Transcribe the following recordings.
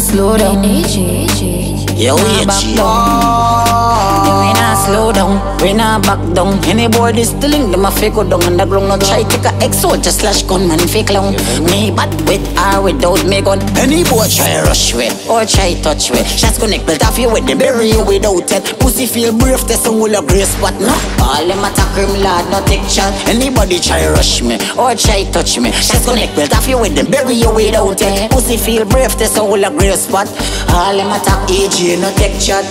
slow down. Yo, Nah, back slow down, we not back down. Any boy this stealing, them a fake go down underground. No try take a ex soldier slash gunman fake clown. Me bad with or without me gun. Any boy try rush way. Or try touch we Shots connect belt off you with the bury you without it Pussy feel brave, test some will a grace but no All them attack him lad, no take shot Anybody try rush me. Or try touch me Shots connect belt off you with the bury you without it Pussy feel brave, test some will a grace but All them attack AG, no take shot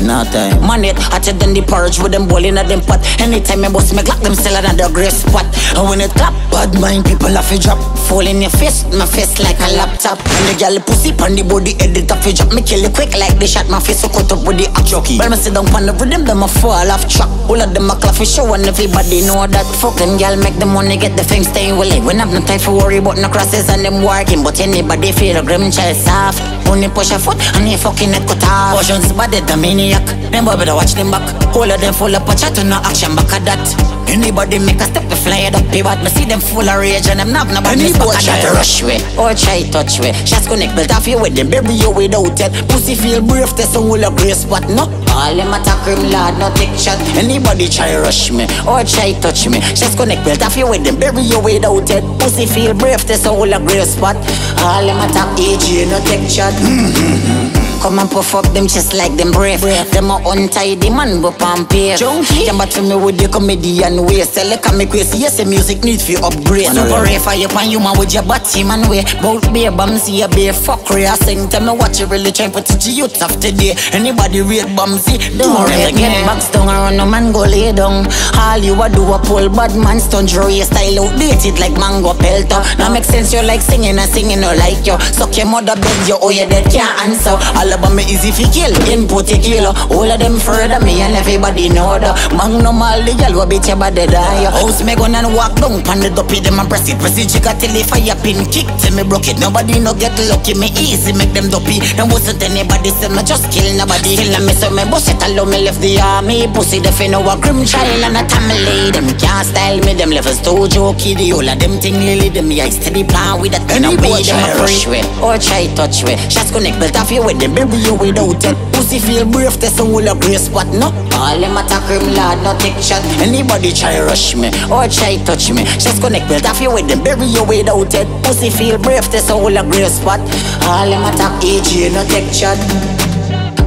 No time. Man it hotter than the porridge with them bowl in a them pot. Anytime I bust me glock them sell another grey spot And when it clap, Bad mind people have to drop. fall in your face, my face like a laptop. And the girl pussy pan the body edit off you drop. Me kill it quick like they shot my face so cut up with the Chucky. But me sit down pan the rhythm them a fall off track. All of them a clap for show and everybody know that. Fuck them girl make the money get the fame stay well When I've no time for worry about no crosses and them working. But anybody feel a grim child soft Only push a foot and you fucking neck cut off Oceans bad the maniac Them boy better watch them back All of them full of a chat and no action back at that Anybody make a step to fly it up pivot Me see them full of rage and them not no Any badness boy try rush way. or try touch way. Shots connect belt off you with them, bury you without it. Pussy feel brave, test some will a grace, but no. All them attack him, lad, no take shot. Anybody try rush me. Or try touch me. Just connect belt off you with them, bury you without it. Pussy feel brave, test some will a grace, but all them attack AG, no take shot. Mm-hmm. Come and puff up them chest like them brave. Them a untidy man, but pay. Junkie. Come back for me with the comedian way. Sell a comic way. See, yes, the music need for upgrade. Super rare fire pan you man with your body man way. Bout beer bumsy, a beer fuckery. I sing tell me what you really trying to teach you of today. Anybody rate bumsy? Don't Don't ever get box down around no man go lay down. All you a do a pull bad man stunt draw your style outdated like mango pelter. Now make sense you like singing and singing no like you. Suck your mother beg you oh you dead can't answer. All about me easy fi kill, a kilo. All of them further me and everybody know the Magnum all the gal will beat your body die. House me gun and walk down pan the dopey them and press it, press it chica till the fire pin kick till me broke it. Nobody no get lucky, me easy make them dopey. And wasn't anybody say me just kill nobody. Kill me so me bust it allow me left the army. Pussy the fin a grim child and a family. Them can't style me, them levels too jokey. The whole of them thing lily, them eyes steady plan with that Any of boy. Them a rush way or try touch way. Shots connect belt off you with them, bury you without it. Pussy feel brave, test some will a grace, but no. All them attack him, lad, no take shot. Anybody try rush me. Or try touch me. Just connect belt off you with them, bury you without it. Pussy feel brave, test some will a grace, but all them attack AG, no take shot.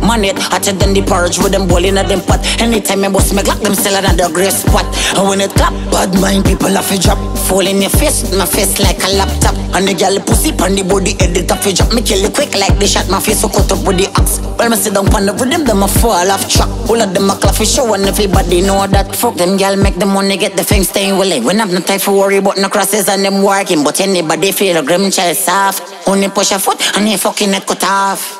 It hotter than the porridge with them bowl in a them pot. Anytime I bust me glock them sell another grey spot. And when it clap, Bad mind people have a drop. fall in your face, my face like a laptop. And the girl pussy pan the body edit off you drop. Me kill you quick like they shot my face so cut up with the axe. Well me sit down pan the rhythm them a fall off track. All of them a clap for show and everybody know that. Fuck them girl make the money get the fame staying well When I'm no time for worry about no crosses and them working But anybody feel a grim child soft. Only push a foot and you fucking neck cut off